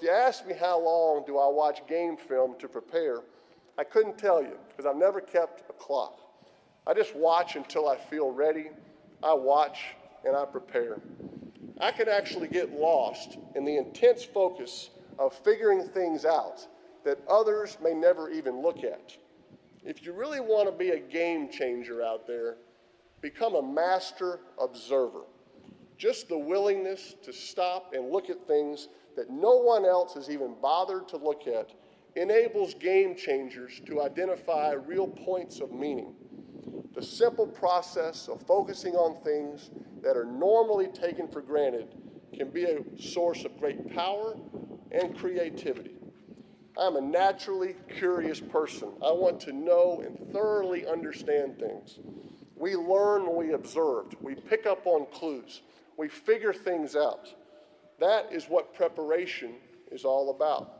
If you ask me how long do I watch game film to prepare, I couldn't tell you because I've never kept a clock. I just watch until I feel ready. I watch and I prepare. I can actually get lost in the intense focus of figuring things out that others may never even look at. If you really want to be a game changer out there, become a master observer. Just the willingness to stop and look at things that no one else has even bothered to look at enables game changers to identify real points of meaning. The simple process of focusing on things that are normally taken for granted can be a source of great power and creativity. I'm a naturally curious person. I want to know and thoroughly understand things. We learn when we observe. We pick up on clues. We figure things out. That is what preparation is all about.